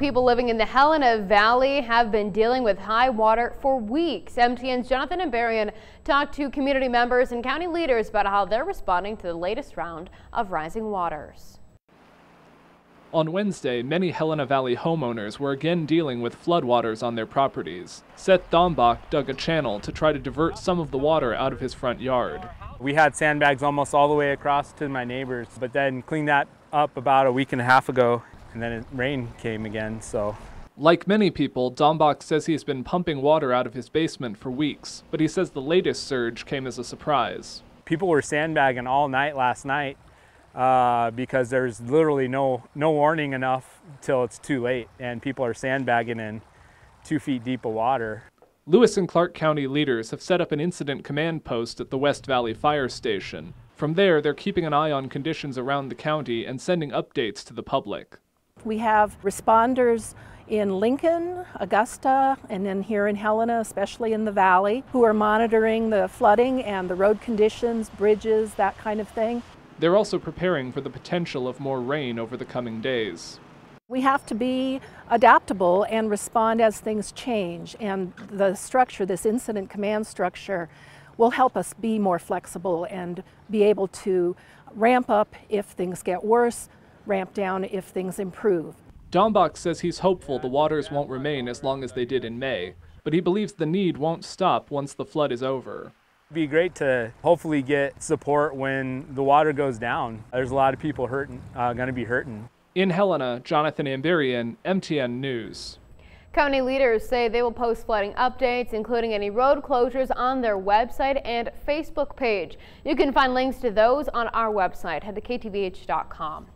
People living in the Helena Valley have been dealing with high water for weeks. MTN's Jonathan and Ambarian talked to community members and county leaders about how they're responding to the latest round of rising waters. On Wednesday, many Helena Valley homeowners were again dealing with floodwaters on their properties. Seth Dombach dug a channel to try to divert some of the water out of his front yard. We had sandbags almost all the way across to my neighbors, but then cleaned that up about a week and a half ago and then it, rain came again, so. Like many people, Dombach says he's been pumping water out of his basement for weeks, but he says the latest surge came as a surprise. People were sandbagging all night last night uh, because there's literally no, no warning enough till it's too late, and people are sandbagging in two feet deep of water. Lewis and Clark County leaders have set up an incident command post at the West Valley Fire Station. From there, they're keeping an eye on conditions around the county and sending updates to the public. We have responders in Lincoln, Augusta, and then here in Helena, especially in the valley, who are monitoring the flooding and the road conditions, bridges, that kind of thing. They're also preparing for the potential of more rain over the coming days. We have to be adaptable and respond as things change, and the structure, this incident command structure, will help us be more flexible and be able to ramp up if things get worse, ramp down if things improve. Dombach says he's hopeful the waters won't remain as long as they did in May, but he believes the need won't stop once the flood is over. It'd be great to hopefully get support when the water goes down. There's a lot of people hurting, uh, going to be hurting. In Helena, Jonathan Ambarian, MTN News. County leaders say they will post flooding updates, including any road closures, on their website and Facebook page. You can find links to those on our website. Head to ktvh.com.